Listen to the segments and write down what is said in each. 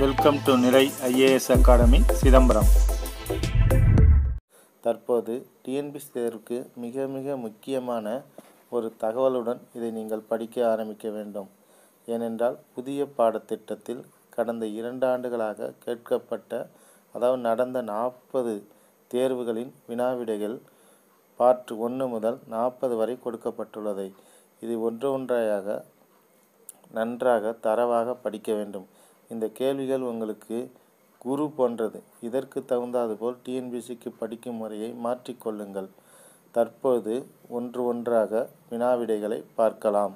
Welcome to Nirai IAS academy Chidambaram தற்போது TNPSC தேர்வுக்கு மிக மிக முக்கியமான ஒரு தகவலுடன் இதை நீங்கள் படிக்க ஆரம்பிக்க வேண்டும். ஏனென்றால் புதிய பாடத்திட்டத்தில் கடந்த இரண்டு ஆண்டுகளாக கேட்கப்பட்ட அதாவது நடந்த நாற்பது தேர்வுகளின் வினாவிடைகள் பார்ட் ஒன்று முதல் நாற்பது வரை கொடுக்கப்பட்டுள்ளதை இது ஒன்று ஒன்றாக நன்றாக தரவாக படிக்க வேண்டும். இந்த கேள்விகள் உங்களுக்கு குரு போன்றது. இதற்கு தகுந்தாது போல் டிஎன்பிசிக்கு படிக்கும் முறையை மாற்றிக்கொள்ளுங்கள் தற்போது ஒன்று ஒன்றாக வினாவிடைகளை பார்க்கலாம்.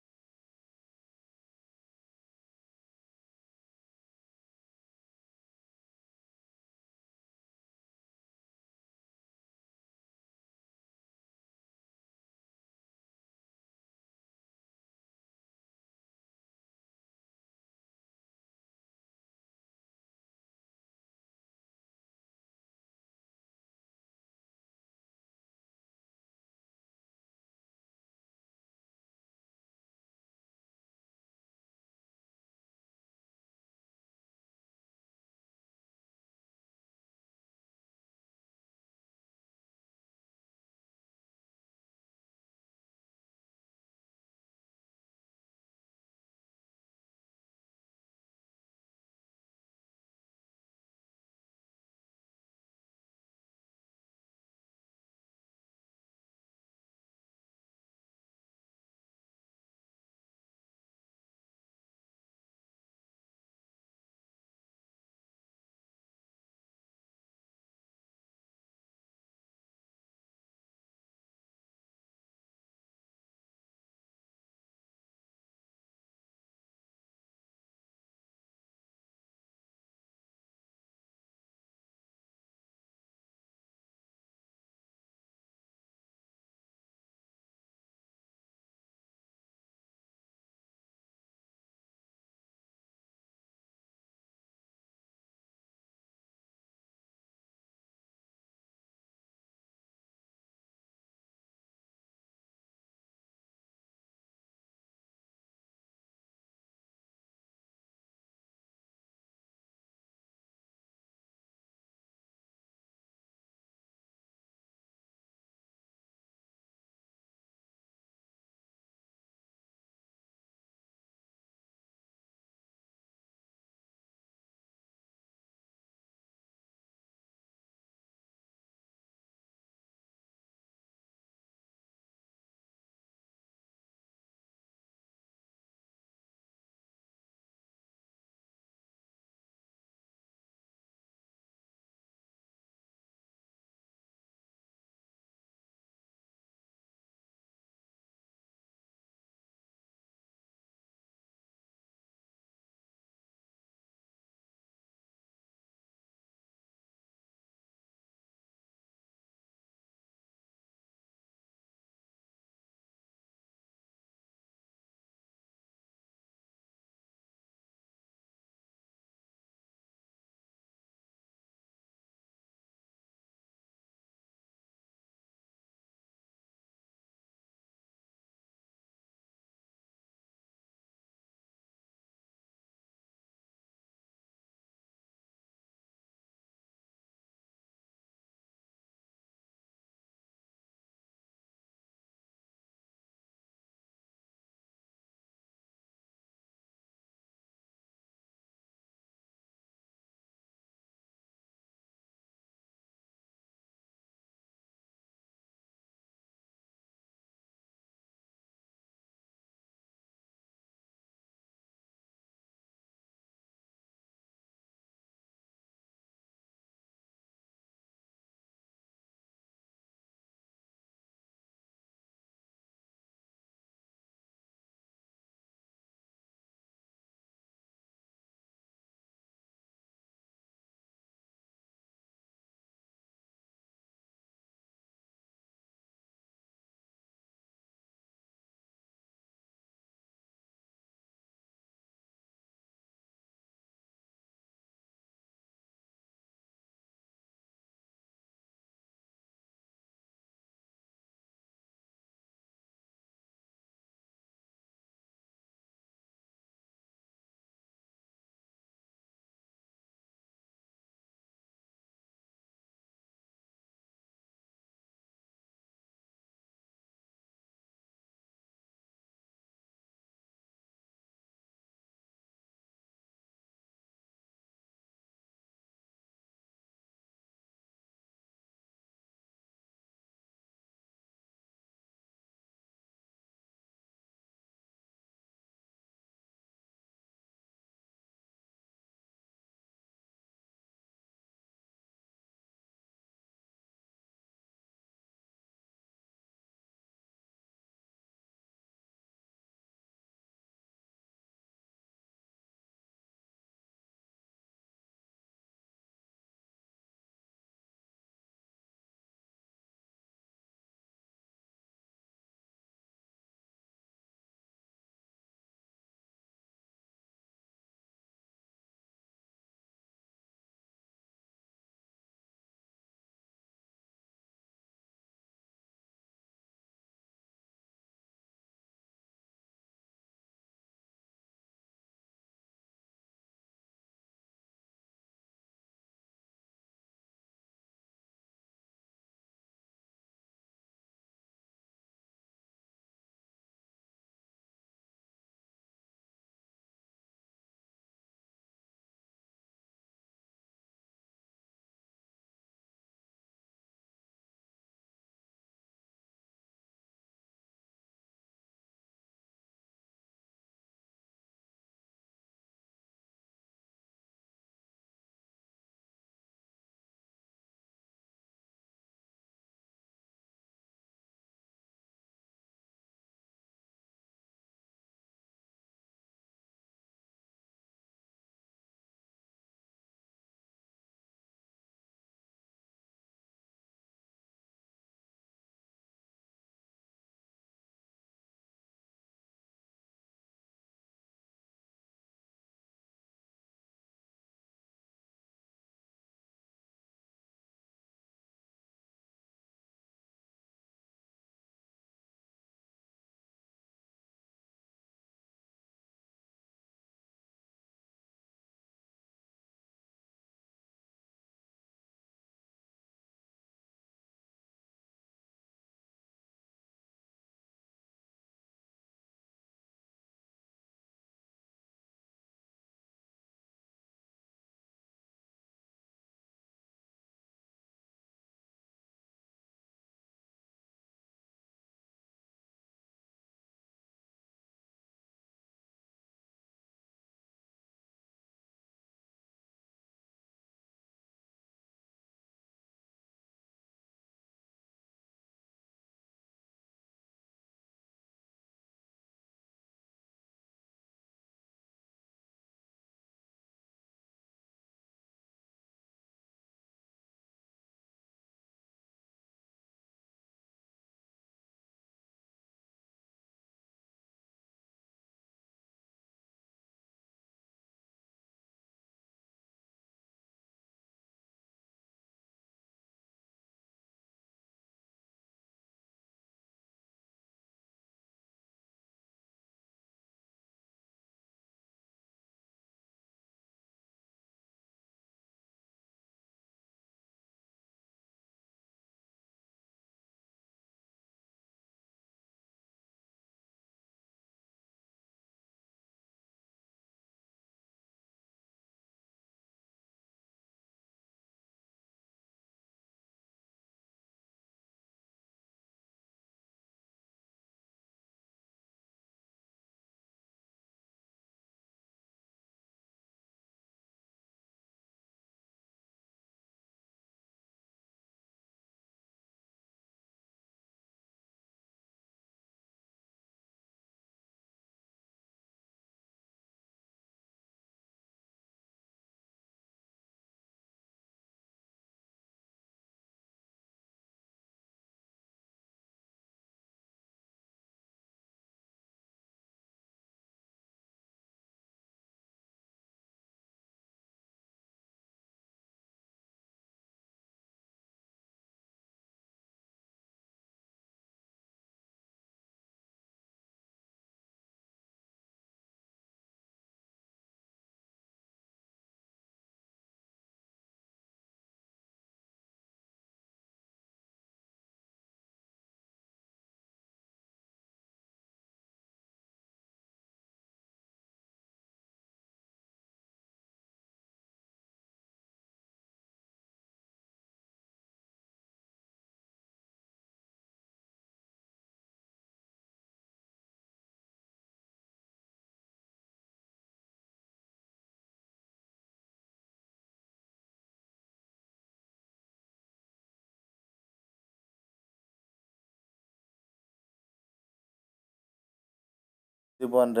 இது போன்ற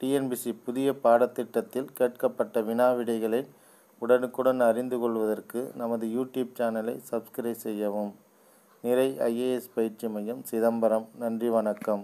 டிஎன்பிசி புதிய பாடத்திட்டத்தில் கேட்கப்பட்ட வினா விடைகளை உடனுக்குடன் அறிந்து கொள்வதற்கு நமது யூடியூப் சேனலை சப்ஸ்கிரைப் செய்யவும். நிறை ஐஏஎஸ் பயிற்சி மையம் சிதம்பரம். நன்றி வணக்கம்.